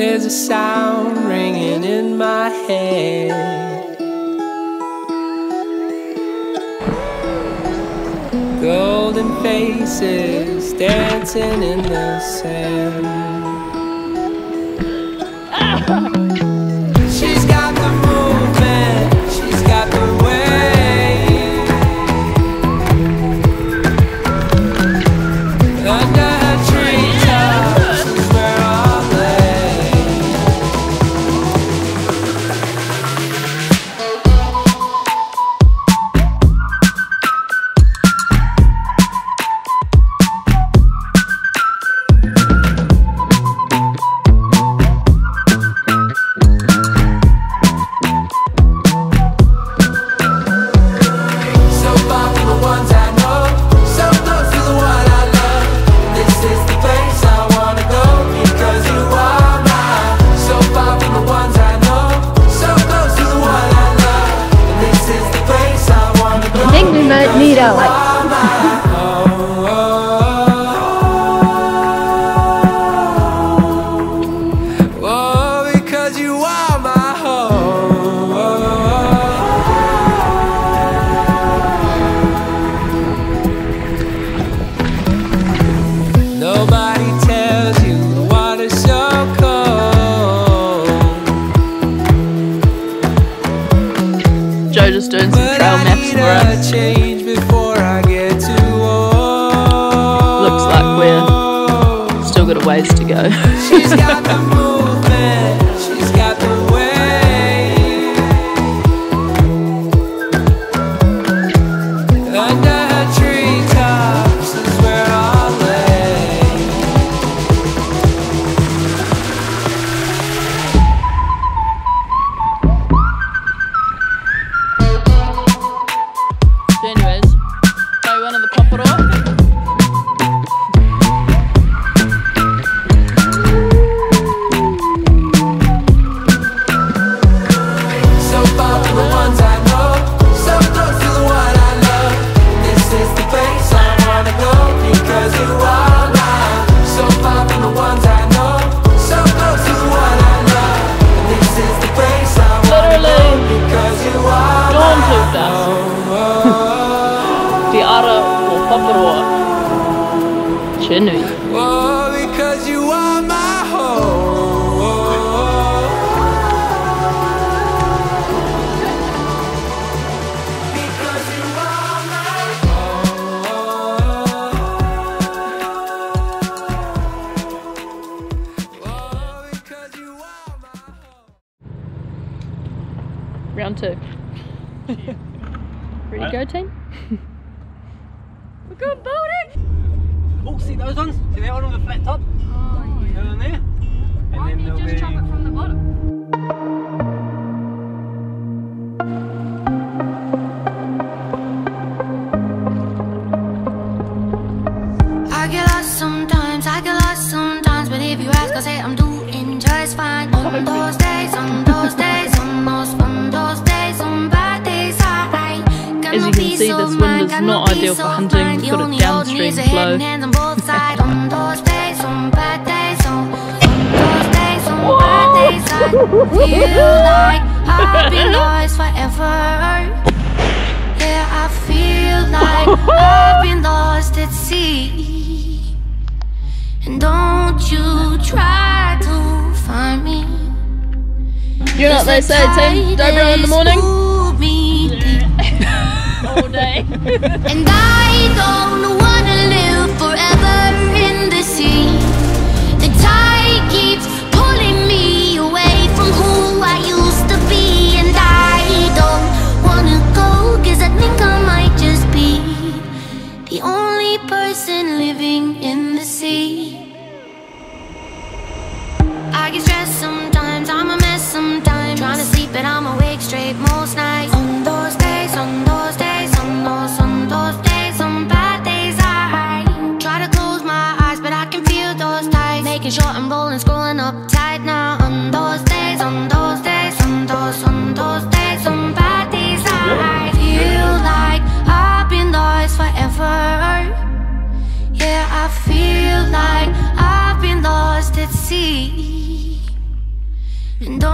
There's a sound ringing in my head. Golden faces dancing in the sand. Ah! I think we might need like Oh, you are I maps need for a us. change before I get too old. Looks like we're still got a ways to go. och Pompadour. Känner. Oh, because you are my home. Because you are my home. Oh, because you are my home. Round two. Ready to go, team? We're going boating! Oh, see those ones? See that one on the flat top? Oh, yeah. Down there? And Why don't you just be... chop it from the bottom? I get lost sometimes, I get lost sometimes, but if you ask, I say I'm doing just fine. On those days, on those days, on those, on those days, As you can see, this wind is not ideal for hunting. It's got a downstream flow. you know what they say, team? Run in the morning. All day. And I don't wanna live forever in the sea. The tide keeps pulling me away from who I used to be. And I don't wanna go, cause I think I might just be the only person living in the sea. I get stressed sometimes, see. And